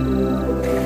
Música